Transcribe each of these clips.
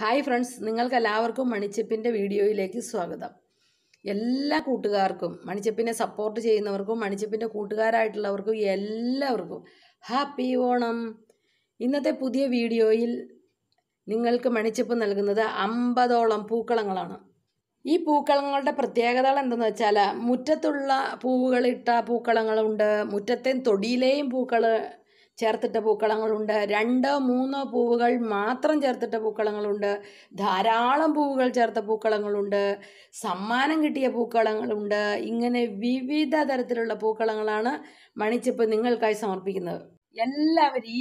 Hi friends നിങ്ങൾക്ക് എല്ലാവർക്കും മണിച്ചപ്പിന്റെ വീഡിയോയിലേക്ക് സ്വാഗതം. എല്ലാ കൂട്ടുകാർക്കും മണിച്ചപ്പിനെ സപ്പോർട്ട് ചെയ്യുന്നവർക്കും മണിച്ചപ്പിന്റെ കൂട്ടുകാരായിട്ടുള്ളവർക്കും എല്ലാവർക്കും ഹാപ്പി ഓണം. ഇന്നത്തെ പുതിയ വീഡിയോയിൽ നിങ്ങൾക്ക് മണിച്ചപ്പ് നൽകുന്നത് അമ്പതോളം പൂക്കളങ്ങളാണ്. ഈ പൂക്കളങ്ങളുടെ പ്രത്യേകതകൾ എന്തെന്ന് വെച്ചാൽ മുറ്റത്തുള്ള പൂവുകളിട്ട പൂക്കളങ്ങളുണ്ട് മുറ്റത്തെയും തൊടിയിലെയും പൂക്കൾ ചേർത്തിട്ട പൂക്കളങ്ങളുണ്ട്. രണ്ടോ മൂന്നോ പൂവുകൾ മാത്രം ചേർത്തിട്ട പൂക്കളങ്ങളുണ്ട്. ധാരാളം പൂവുകൾ ചേർത്ത പൂക്കളങ്ങളുണ്ട്. സമ്മാനം കിട്ടിയ പൂക്കളങ്ങളുണ്ട്. ഇങ്ങനെ വിവിധ തരത്തിലുള്ള പൂക്കളങ്ങളാണ് മണിച്ചിപ്പ് നിങ്ങൾക്കായി സമർപ്പിക്കുന്നത്. എല്ലാവരും ഈ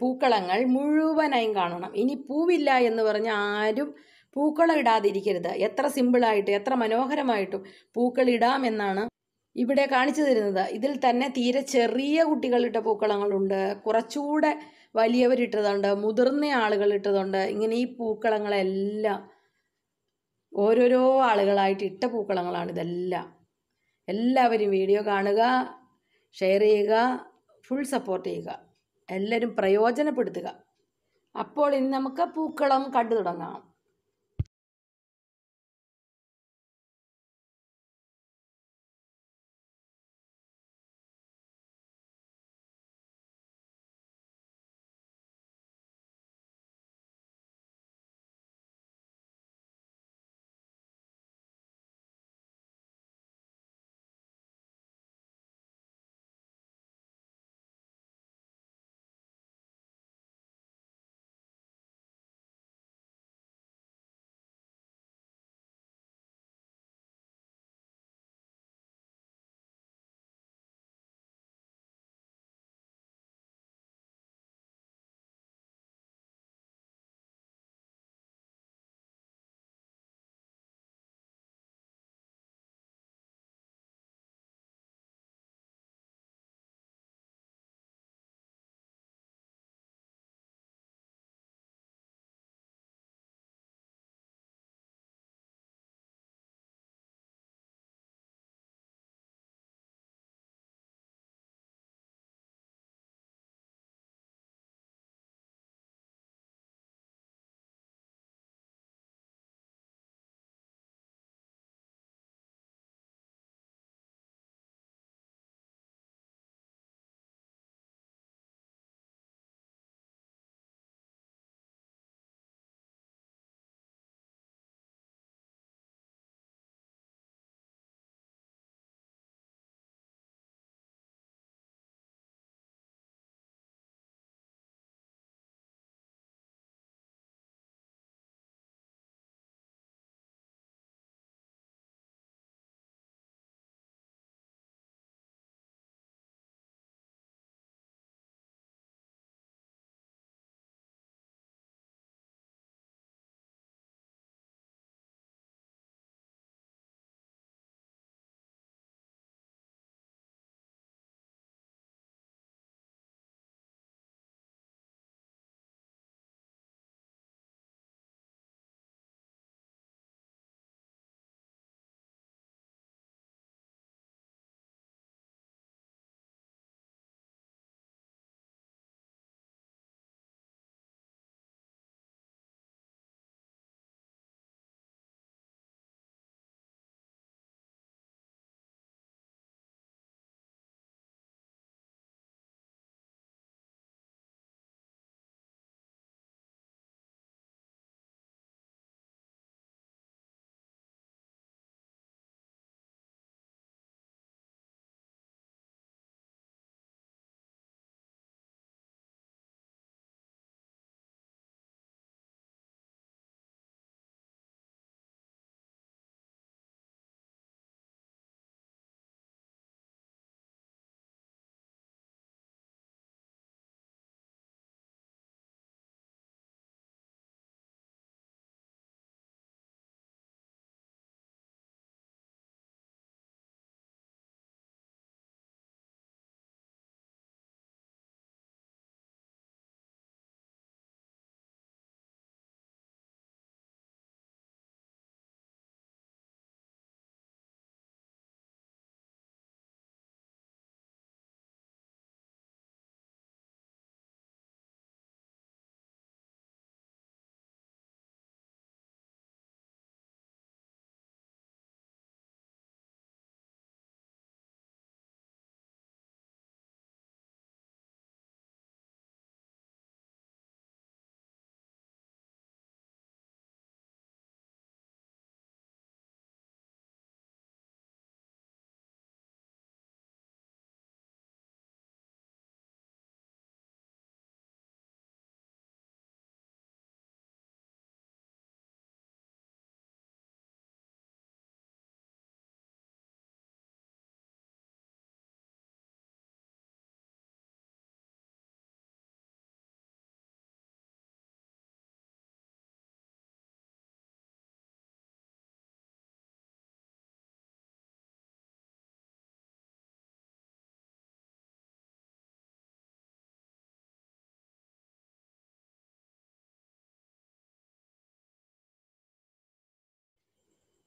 പൂക്കളങ്ങൾ മുഴുവനായും കാണണം. ഇനി പൂവില്ല എന്ന് പറഞ്ഞ് ആരും പൂക്കളം ഇടാതിരിക്കരുത്. എത്ര സിമ്പിളായിട്ട് എത്ര മനോഹരമായിട്ടും പൂക്കൾ ഇടാമെന്നാണ് ഇവിടെ കാണിച്ചു തരുന്നത്. ഇതിൽ തന്നെ തീരെ ചെറിയ കുട്ടികളിട്ട പൂക്കളങ്ങളുണ്ട്. കുറച്ചുകൂടെ വലിയവരിട്ടതുണ്ട്. മുതിർന്ന ആളുകൾ ഇട്ടതുണ്ട് ഇങ്ങനെ ഈ പൂക്കളങ്ങളെല്ലാം ഓരോരോ ആളുകളായിട്ട് ഇട്ട പൂക്കളങ്ങളാണ് ഇതെല്ലാം. എല്ലാവരും വീഡിയോ കാണുക ഷെയർ ചെയ്യുക ഫുൾ സപ്പോർട്ട് ചെയ്യുക. എല്ലാവരും പ്രയോജനപ്പെടുത്തുക. അപ്പോൾ ഇനി നമുക്ക് പൂക്കളം കണ്ടു തുടങ്ങാം.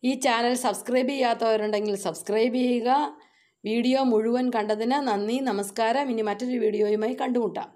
ഈ ചാനൽ സബ്സ്ക്രൈബ് ചെയ്യാത്തവരുണ്ടെങ്കിൽ സബ്സ്ക്രൈബ് ചെയ്യുക. വീഡിയോ മുഴുവൻ കണ്ടതിന് നന്ദി നമസ്കാരം. ഇനി മറ്റൊരു വീഡിയോയുമായി കണ്ടുമുട്ടാം.